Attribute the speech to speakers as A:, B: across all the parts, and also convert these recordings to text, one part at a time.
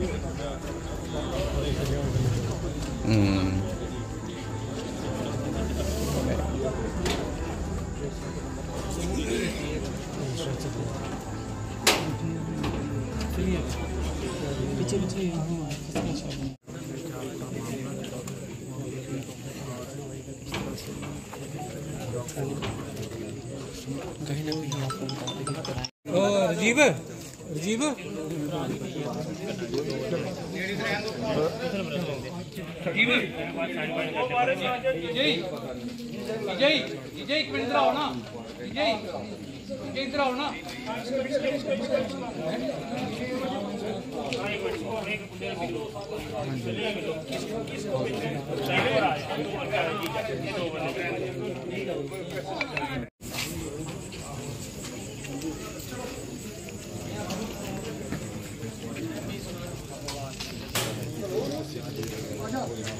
A: Mm. कहीं ना कहीं
B: आपको राजीव रजीव?
C: एक मिनट इधर आओ ना। विजय विजय इधर आओ ना।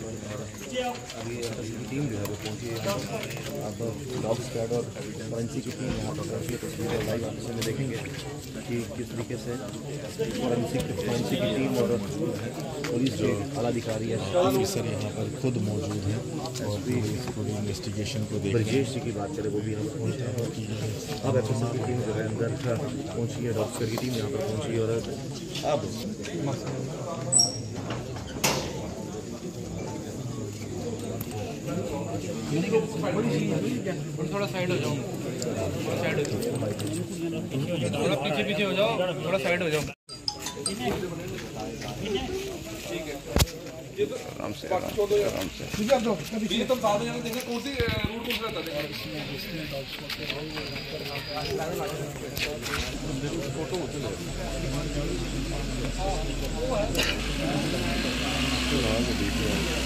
D: अभी की टीम जो है वो पहुँची है अब डॉग स्क्वाड और फॉरेंसिक की टीम यहाँ पर पहुँची है तस्वीरें लाइव ऑफ़िस में देखेंगे कि किस तरीके से फॉरेंसिक फॉरेंसिक की टीम और पुलिस के आलाधिकारी है
E: ऑफिसर यहाँ पर खुद मौजूद हैं। और पूरी इन्वेस्टिगेशन को देख।
D: ब्रजेश जी की बात करें वो भी यहाँ पहुँचे हैं। अब एफ़ की टीम जो है अंदर पहुँची है डॉक्टर की टीम यहाँ पर पहुँची और अब
C: थोड़ा साइड हो जाओ थोड़ा पीछे पीछे हो जाओ थोड़ा साइड हो जाओ
E: आराम से आराम से।
C: ये तो बाद में देखें कौन सी रूट कौन सा रहता है
E: हाँ, देख रहे हैं